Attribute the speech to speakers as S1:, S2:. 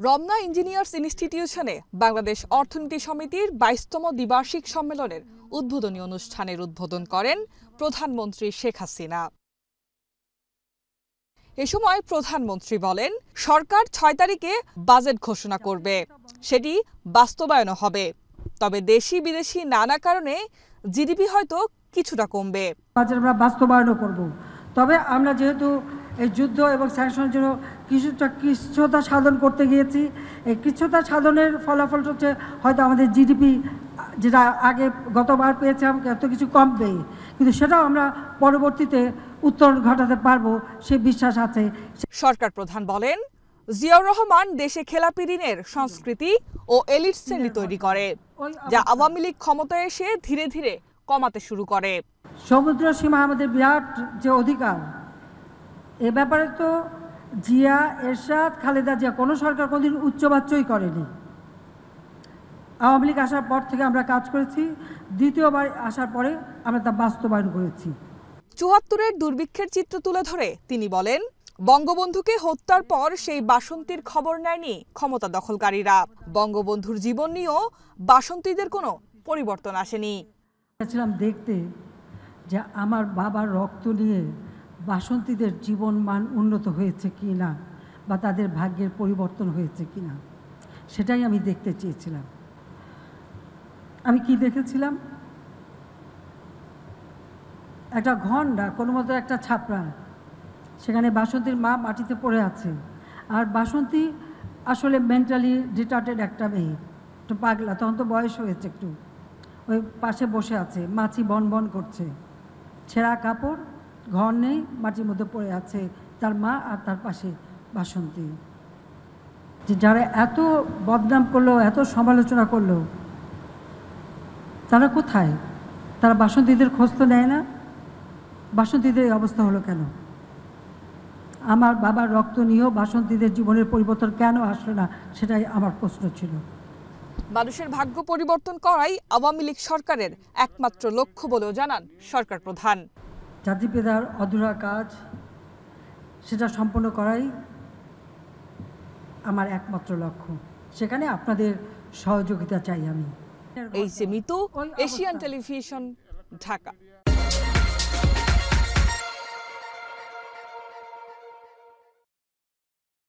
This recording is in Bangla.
S1: রমনা ইঞ্জিনিয়ার্স ইনস্টিটিউশনে বাংলাদেশ অর্থনীতি সমিতির বাইশতম দ্বিবার্ষিক সম্মেলনের উদ্বোধনী অনুষ্ঠানের উদ্বোধন করেন প্রধানমন্ত্রী শেখ হাসিনা। এ সময় প্রধানমন্ত্রী বলেন, সরকার ছয় তারিখে বাজেট ঘোষণা করবে। সেটি বাস্তবায়নও হবে। তবে দেশি বিদেশি নানা কারণে জিডিপি হয়তো কিছুটা কমবে।
S2: বাজেট আমরা বাস্তবায়নও করব। তবে আমরা যেহেতু এই যুদ্ধ এবং স্যাংশনের জন্য কিছুটা কৃচ্ছতা সাধন করতে গিয়েছি। এই কৃচ্ছতা সাধনের ফলাফল হচ্ছে হয়তো আমাদের জিডিপি যেটা আগে গতবার পেয়েছে পেয়েছিলাম এত কিছু কমবে কিন্তু সেটাও আমরা পরবর্তীতে উত্তরণ ঘটাতে পারব সে বিশ্বাস আছে।
S1: সরকার প্রধান বলেন জিয়াউর রহমান দেশে খেলাপি ঋণের সংস্কৃতি ও এলিট শ্রেণি তৈরি করে যা আওয়ামী লীগ ক্ষমতায় এসে ধীরে ধীরে কমাতে শুরু করে।
S2: সমুদ্র সীমা আমাদের বিরাট যে অধিকার এ ব্যাপারে তো জিয়া এরশাদ খালেদা জিয়া কোনো সরকার কোনোদিন উচ্চবাচ্যই করেনি। আওয়ামী লীগ আসার পর থেকে আমরা কাজ করেছি দ্বিতীয়বার আসার পরে আমরা তা বাস্তবায়ন করেছি।
S1: চুয়াত্তরের দুর্ভিক্ষের চিত্র তুলে ধরে তিনি বলেন বঙ্গবন্ধুকে হত্যার পর সেই বাসন্তীর খবর নেয়নি ক্ষমতা দখলকারীরা। বঙ্গবন্ধুর জীবন নিয়েও বাসন্তীদের কোনো পরিবর্তন আসেনি।
S2: দেখতে যে আমার বাবার রক্ত নিয়ে বাসন্তীদের জীবন মান উন্নত হয়েছে কি না বা তাদের ভাগ্যের পরিবর্তন হয়েছে কি না সেটাই আমি দেখতে চেয়েছিলাম। আমি কি দেখেছিলাম? একটা ঘণ্টা, কোনো মতো একটা ছাপড়া, সেখানে বাসন্তীর মা মাটিতে পড়ে আছে। আর বাসন্তী আসলে মেন্টালি ডিটার্টেড একটা মেয়ে, একটু পাগলা, তখন তো বয়স হয়েছে একটু। ওই পাশে বসে আছে, মাছি বন বন করছে, ছেঁড়া কাপড় ঘর নেই, মাটির মধ্যে পড়ে আছে তার মা আর তার পাশে বাসন্তী। যে যারা এত বদনাম করল, এত সমালোচনা করল, তারা কোথায়? তারা বাসন্তীদের খোঁজ তো নেয় না। বাসন্তীদের এই অবস্থা হলো কেন? আমার বাবার রক্ত নিয়েও বাসন্তীদের জীবনের পরিবর্তন কেন আসলো না, সেটাই আমার প্রশ্ন ছিল।
S1: মানুষের ভাগ্য পরিবর্তন করাই আওয়ামী লীগ সরকারের একমাত্র লক্ষ্য বলেও জানান সরকার প্রধান।
S2: জাতিপিতার অধুরা কাজ সেটা সম্পন্ন করাই আমার একমাত্র লক্ষ্য। সেখানে আপনাদের সহযোগিতা চাই আমি।
S1: এই যে মিতু এশিয়ান টেলিভিশন ঢাকা।